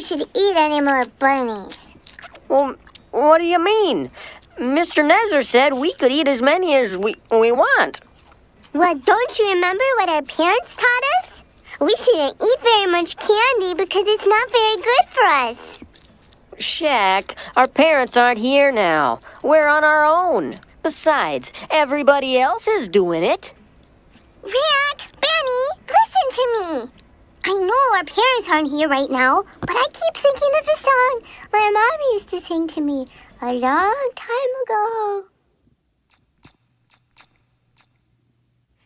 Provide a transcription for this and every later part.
we should eat any more bunnies. Well, what do you mean? Mr. Nezzer said we could eat as many as we, we want. Well, don't you remember what our parents taught us? We shouldn't eat very much candy because it's not very good for us. Shack, our parents aren't here now. We're on our own. Besides, everybody else is doing it. Rack, Benny, listen to me. I parents aren't here right now, but I keep thinking of a song my mom used to sing to me a long time ago.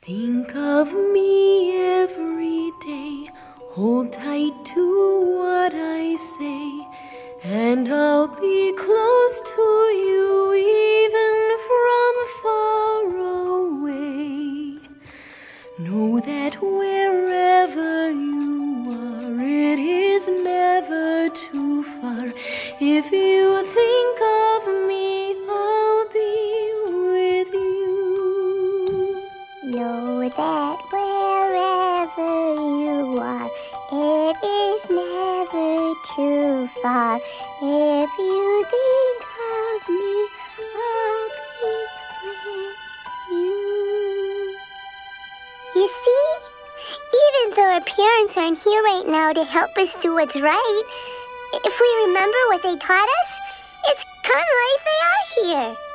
Think of me every day, hold tight to what I say, and I'll be close to If you think of me, I'll be with you. Know that wherever you are, it is never too far. If you think of me, I'll be with you. You see, even though our parents aren't here right now to help us do what's right, if we remember what they taught us, it's kind of like they are here.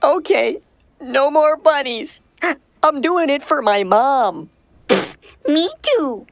Okay, no more bunnies. I'm doing it for my mom. Me too.